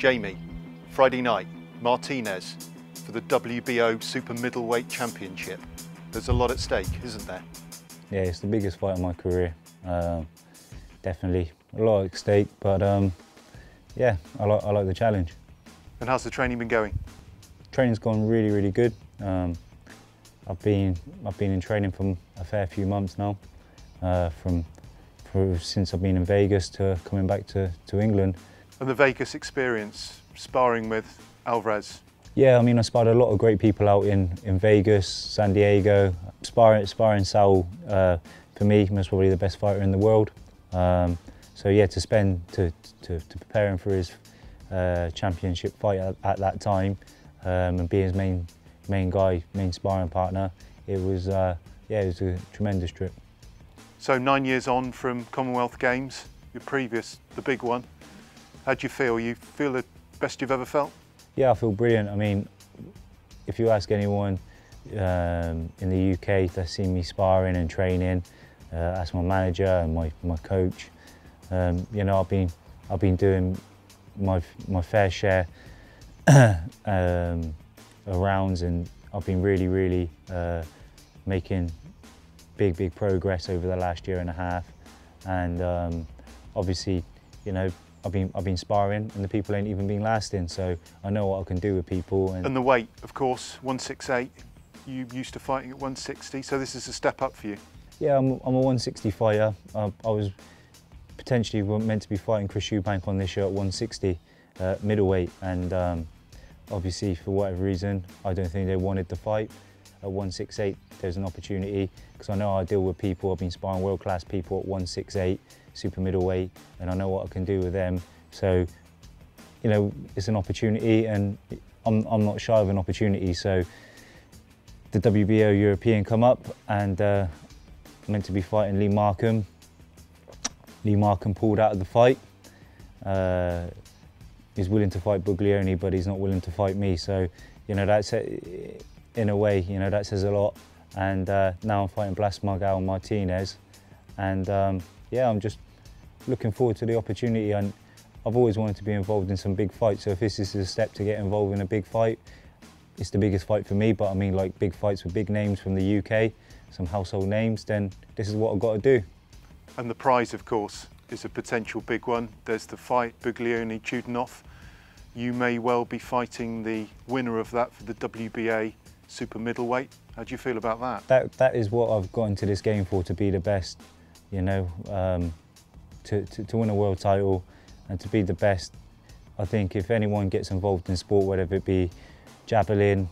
Jamie, Friday night, Martinez for the WBO Super Middleweight Championship. There's a lot at stake, isn't there? Yeah, it's the biggest fight of my career. Um, definitely a lot at stake, but um, yeah, I like, I like the challenge. And how's the training been going? Training's gone really, really good. Um, I've been I've been in training for a fair few months now, uh, from for, since I've been in Vegas to coming back to, to England. And the Vegas experience, sparring with Alvarez. Yeah, I mean I sparred a lot of great people out in, in Vegas, San Diego. Sparring sparring Saul uh, for me was probably the best fighter in the world. Um, so yeah, to spend to to, to prepare him for his uh, championship fight at, at that time um, and be his main main guy, main sparring partner, it was uh, yeah, it was a tremendous trip. So nine years on from Commonwealth Games, your previous, the big one. How do you feel? You feel the best you've ever felt? Yeah, I feel brilliant. I mean, if you ask anyone um, in the UK that's seen me sparring and training, uh, ask my manager and my, my coach, um, you know, I've been I've been doing my my fair share um, rounds, and I've been really really uh, making big big progress over the last year and a half, and um, obviously, you know. I've been I've been sparring and the people ain't even been lasting so I know what I can do with people and, and the weight of course 168 you used to fighting at 160 so this is a step up for you. Yeah I'm, I'm a 160 fighter. I, I was potentially meant to be fighting Chris Eubank on this show at 160 uh, middleweight. And um, obviously for whatever reason I don't think they wanted the fight at 168 there's an opportunity because I know I deal with people I've been sparring world class people at 168 super middleweight and I know what I can do with them so you know it's an opportunity and I'm, I'm not shy of an opportunity so the WBO European come up and uh, meant to be fighting Lee Markham Lee Markham pulled out of the fight. Uh, he's willing to fight Buglioni, but he's not willing to fight me. So, you know, that's in a way, you know, that says a lot. And uh, now I'm fighting Blas Miguel Martinez, and um, yeah, I'm just looking forward to the opportunity. And I've always wanted to be involved in some big fights. So if this is a step to get involved in a big fight, it's the biggest fight for me. But I mean, like big fights with big names from the UK, some household names. Then this is what I've got to do. And the prize, of course, is a potential big one. There's the fight Buglioni-Chudinov. You may well be fighting the winner of that for the WBA super middleweight. How do you feel about that? That that is what I've got into this game for, to be the best, you know, um, to, to, to win a world title and to be the best. I think if anyone gets involved in sport, whether it be javelin,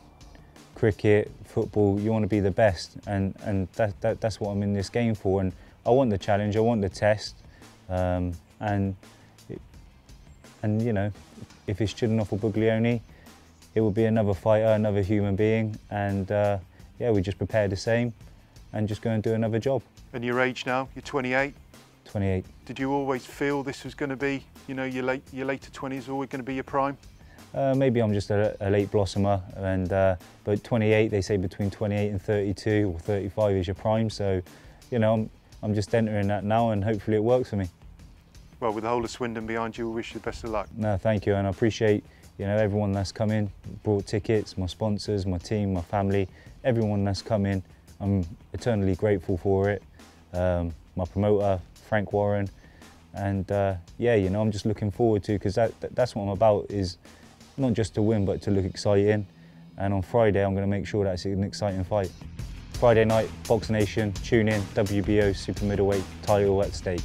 cricket, football, you want to be the best, and and that, that that's what I'm in this game for. And I want the challenge, I want the test, um, and and you know, if it's Chudinov or Buglioni, it will be another fighter, another human being, and uh, yeah, we just prepare the same, and just go and do another job. And your age now? You're 28. 28. Did you always feel this was going to be, you know, your late your later 20s always going to be your prime? Uh, maybe I'm just a, a late blossomer, and uh, but 28, they say between 28 and 32 or 35 is your prime. So, you know, I'm, I'm just entering that now and hopefully it works for me. Well, with the whole of Swindon behind you, we wish you the best of luck. No, thank you, and I appreciate you know everyone that's come in, brought tickets, my sponsors, my team, my family, everyone that's come in. I'm eternally grateful for it. Um, my promoter, Frank Warren, and uh, yeah, you know, I'm just looking forward to because that, that, that's what I'm about is not just to win, but to look exciting. And on Friday, I'm going to make sure that's an exciting fight. Friday night, Box Nation, tune in, WBO Super Middleweight title at stake.